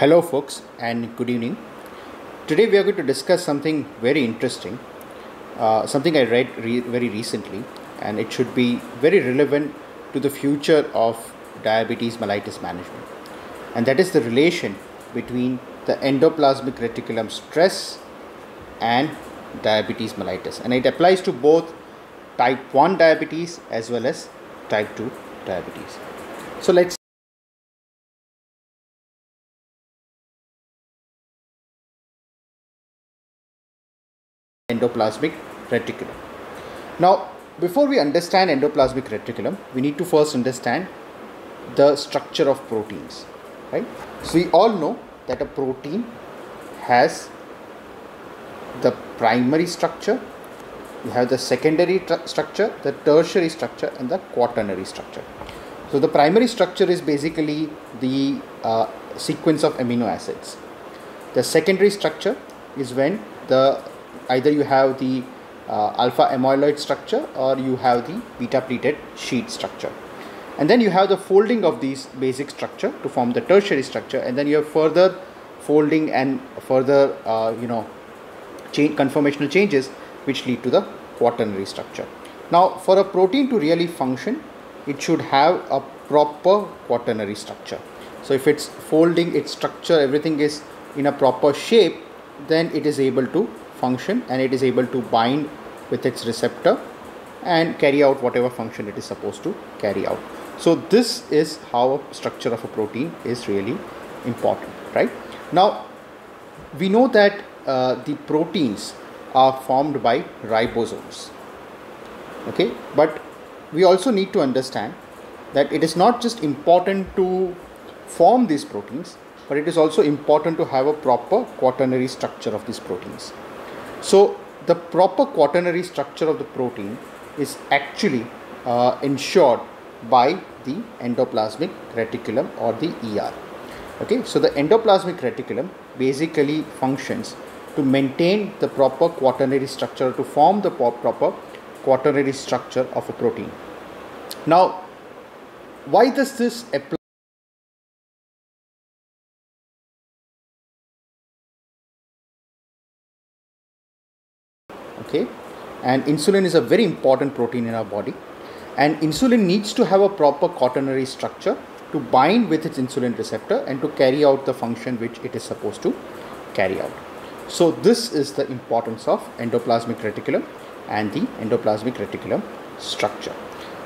Hello, folks, and good evening. Today, we are going to discuss something very interesting, uh, something I read re- very recently, and it should be very relevant to the future of diabetes mellitus management. And that is the relation between the endoplasmic reticulum stress and diabetes mellitus. And it applies to both type 1 diabetes as well as type 2 diabetes. So, let's endoplasmic reticulum. Now, before we understand endoplasmic reticulum, we need to first understand the structure of proteins, right? So, we all know that a protein has the primary structure, you have the secondary structure, the tertiary structure, and the quaternary structure. So, the primary structure is basically the uh, sequence of amino acids. The secondary structure is when the either you have the uh, alpha amyloid structure or you have the beta pleated sheet structure. And then you have the folding of these basic structure to form the tertiary structure. And then you have further folding and further uh, you know change conformational changes which lead to the quaternary structure. Now for a protein to really function it should have a proper quaternary structure. So if it's folding its structure everything is in a proper shape then it is able to function and it is able to bind with its receptor and carry out whatever function it is supposed to carry out. So this is how a structure of a protein is really important, right? Now we know that uh, the proteins are formed by ribosomes, okay? But we also need to understand that it is not just important to form these proteins, but it is also important to have a proper quaternary structure of these proteins. So, the proper quaternary structure of the protein is actually uh, ensured by the endoplasmic reticulum or the ER. Okay, so the endoplasmic reticulum basically functions to maintain the proper quaternary structure to form the proper quaternary structure of a protein. Now, why does this apply? And insulin is a very important protein in our body. And insulin needs to have a proper quaternary structure to bind with its insulin receptor and to carry out the function which it is supposed to carry out. So this is the importance of endoplasmic reticulum and the endoplasmic reticulum structure.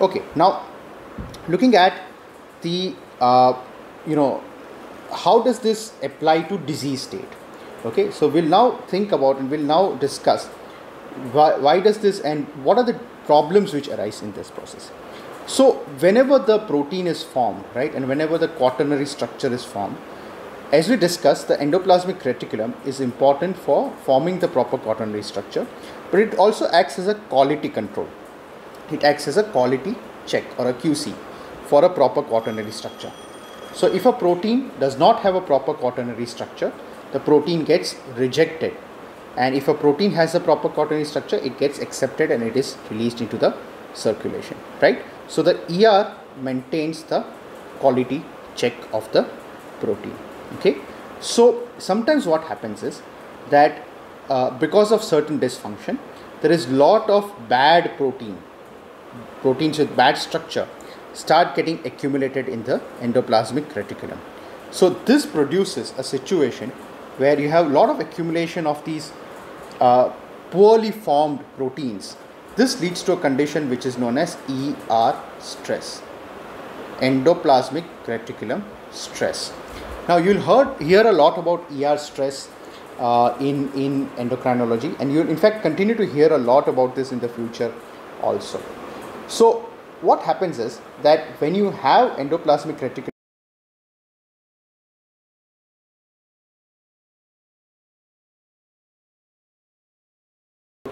Okay now looking at the uh, you know how does this apply to disease state? Okay so we'll now think about and we'll now discuss why, why does this and what are the problems which arise in this process? So whenever the protein is formed right and whenever the quaternary structure is formed as we discussed the endoplasmic reticulum is important for forming the proper quaternary structure but it also acts as a quality control. It acts as a quality check or a qc for a proper quaternary structure. So if a protein does not have a proper quaternary structure the protein gets rejected and if a protein has a proper quaternary structure it gets accepted and it is released into the circulation right? So the er maintains the quality check of the protein okay? So sometimes what happens is that uh, because of certain dysfunction there is lot of bad protein proteins with bad structure start getting accumulated in the endoplasmic reticulum. So this produces a situation where you have a lot of accumulation of these uh, poorly formed proteins. This leads to a condition which is known as ER stress, endoplasmic reticulum stress. Now you'll heard, hear a lot about ER stress uh, in, in endocrinology and you'll in fact continue to hear a lot about this in the future also. So what happens is that when you have endoplasmic reticulum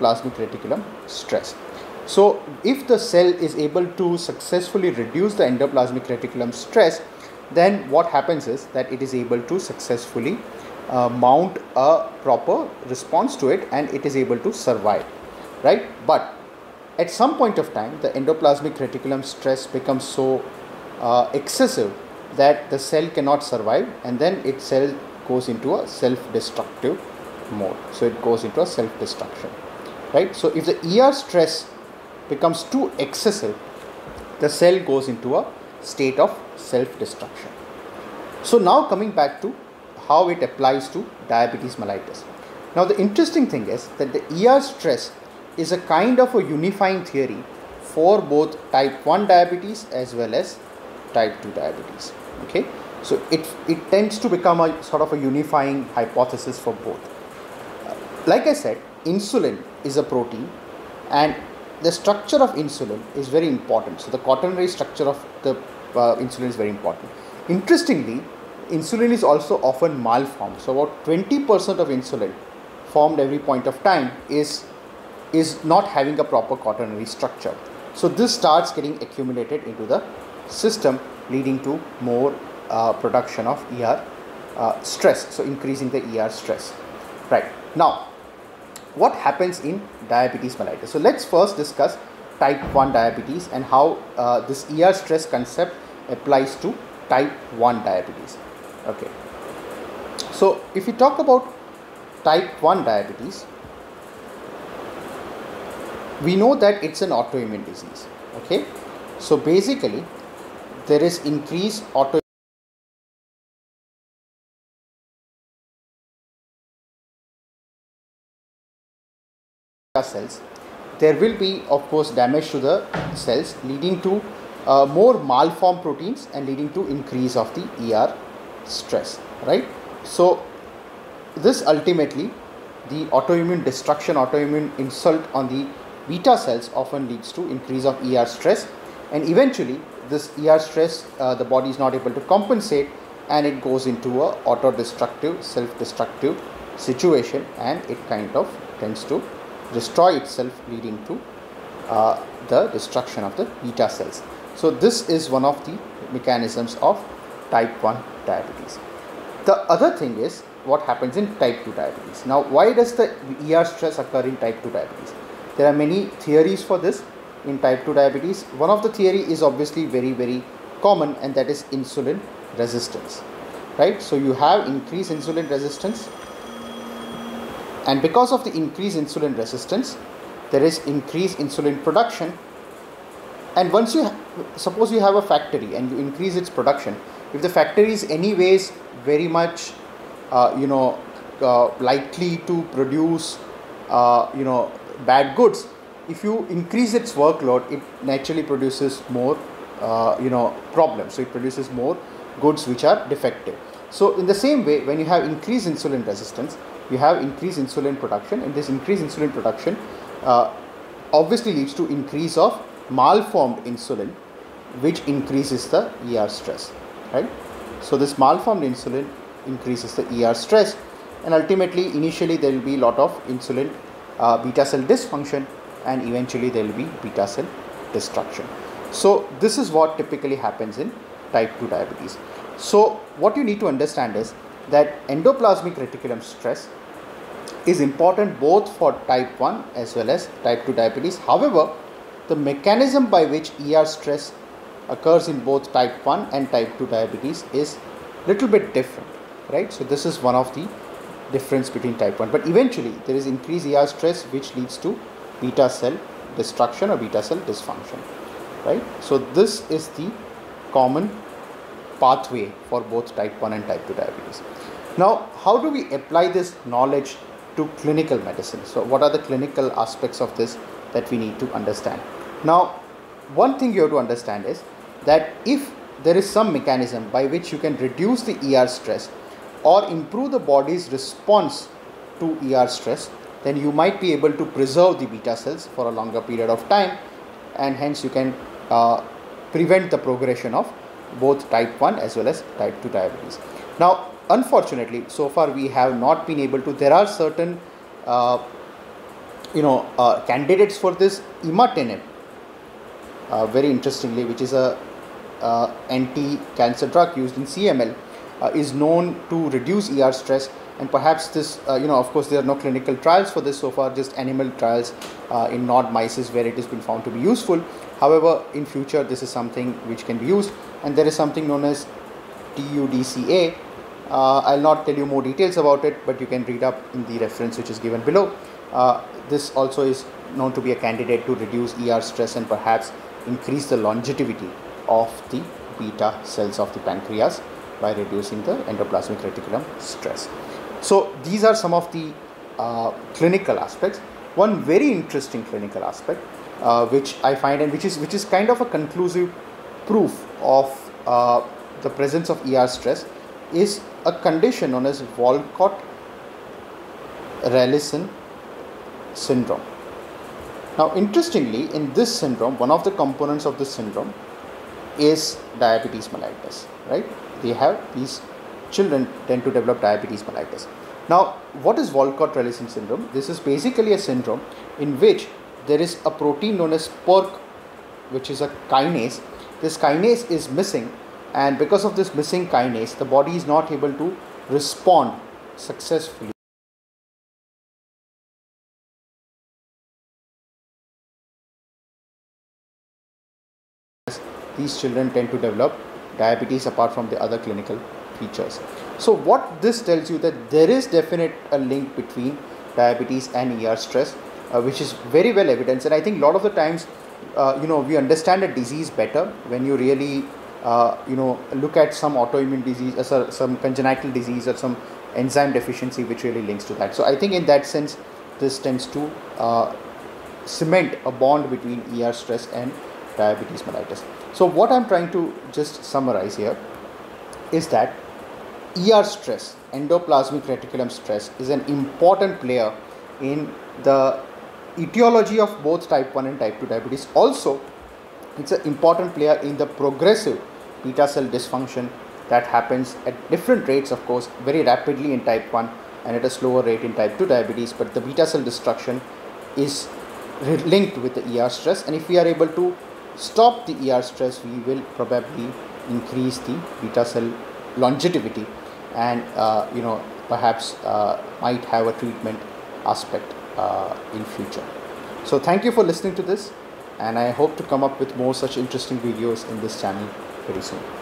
plasmic reticulum stress. So, if the cell is able to successfully reduce the endoplasmic reticulum stress, then what happens is that it is able to successfully uh, mount a proper response to it and it is able to survive, right? But at some point of time, the endoplasmic reticulum stress becomes so uh, excessive that the cell cannot survive and then its cell goes into a self-destructive mode. So it goes into a self-destruction, right? So if the ER stress becomes too excessive, the cell goes into a state of self-destruction. So now coming back to how it applies to diabetes mellitus. Now the interesting thing is that the ER stress is a kind of a unifying theory for both type 1 diabetes as well as type 2 diabetes. Okay, so it, it tends to become a sort of a unifying hypothesis for both. Like I said, insulin is a protein and the structure of insulin is very important. So the quaternary structure of the uh, insulin is very important. Interestingly, insulin is also often malformed. So about 20% of insulin formed every point of time is is not having a proper quaternary structure. So this starts getting accumulated into the system leading to more uh, production of ER uh, stress. So increasing the ER stress. Right. Now, what happens in diabetes mellitus? So let's first discuss type 1 diabetes and how uh, this ER stress concept applies to type 1 diabetes. Okay. So if we talk about type 1 diabetes, we know that it's an autoimmune disease okay so basically there is increased auto cells. There will be of course damage to the cells leading to uh, more malformed proteins and leading to increase of the ER stress right? So this ultimately the autoimmune destruction autoimmune insult on the beta cells often leads to increase of ER stress. And eventually this ER stress uh, the body is not able to compensate and it goes into a auto-destructive self-destructive situation and it kind of tends to destroy itself leading to uh, the destruction of the beta cells. So this is one of the mechanisms of type 1 diabetes. The other thing is what happens in type 2 diabetes. Now why does the ER stress occur in type 2 diabetes? There are many theories for this in type 2 diabetes. One of the theory is obviously very very common and that is insulin resistance. Right? So you have increased insulin resistance and because of the increased insulin resistance there is increased insulin production. And once you suppose you have a factory and you increase its production if the factory is anyways very much uh, you know uh, likely to produce uh, you know bad goods if you increase its workload it naturally produces more uh, you know problems. So it produces more goods which are defective. So in the same way when you have increased insulin resistance you have increased insulin production and this increased insulin production uh, obviously leads to increase of malformed insulin which increases the ER stress right so this malformed insulin increases the ER stress and ultimately initially there will be a lot of insulin uh, beta cell dysfunction and eventually there will be beta cell destruction. So this is what typically happens in type 2 diabetes. So what you need to understand is that endoplasmic reticulum stress is important both for type 1 as well as type 2 diabetes. However, the mechanism by which ER stress occurs in both type 1 and type 2 diabetes is little bit different, right? So this is one of the difference between type 1 but eventually there is increased ER stress which leads to beta cell destruction or beta cell dysfunction right so this is the common pathway for both type 1 and type 2 diabetes now how do we apply this knowledge to clinical medicine so what are the clinical aspects of this that we need to understand now one thing you have to understand is that if there is some mechanism by which you can reduce the ER stress or improve the body's response to ER stress, then you might be able to preserve the beta cells for a longer period of time and hence you can uh, prevent the progression of both type 1 as well as type 2 diabetes. Now, unfortunately, so far we have not been able to, there are certain uh, you know uh, candidates for this imatinib uh, very interestingly which is a uh, anti-cancer drug used in CML uh, is known to reduce ER stress and perhaps this uh, you know of course there are no clinical trials for this so far just animal trials in NOD mice where it has been found to be useful. However in future this is something which can be used and there is something known as TUDCA I'll not tell you more details about it, but you can read up in the reference which is given below. Uh, this also is known to be a candidate to reduce ER stress and perhaps increase the longevity of the beta cells of the pancreas by reducing the endoplasmic reticulum stress. So these are some of the uh, clinical aspects. One very interesting clinical aspect, uh, which I find and which is which is kind of a conclusive proof of uh, the presence of ER stress, is a condition known as Wolcott Rallison syndrome. Now, interestingly, in this syndrome, one of the components of this syndrome is diabetes mellitus, right? They have these children tend to develop diabetes mellitus. Now, what is Wolcott Rallison syndrome? This is basically a syndrome in which there is a protein known as PERK, which is a kinase. This kinase is missing, and because of this missing kinase, the body is not able to respond successfully. These children tend to develop diabetes apart from the other clinical features. So what this tells you that there is definite a link between diabetes and ER stress, uh, which is very well evidenced. And I think a lot of the times, uh, you know, we understand a disease better when you really, uh, you know, look at some autoimmune disease, uh, some congenital disease or some enzyme deficiency which really links to that. So I think in that sense, this tends to uh, cement a bond between ER stress and diabetes mellitus. So what I'm trying to just summarize here is that ER stress, endoplasmic reticulum stress, is an important player in the etiology of both type 1 and type 2 diabetes. Also, it's an important player in the progressive beta cell dysfunction that happens at different rates, of course, very rapidly in type 1 and at a slower rate in type 2 diabetes. But the beta cell destruction is linked with the ER stress, and if we are able to stop the ER stress, we will probably increase the beta cell longevity and uh, you know perhaps uh, might have a treatment aspect uh, in future so thank you for listening to this and i hope to come up with more such interesting videos in this channel very soon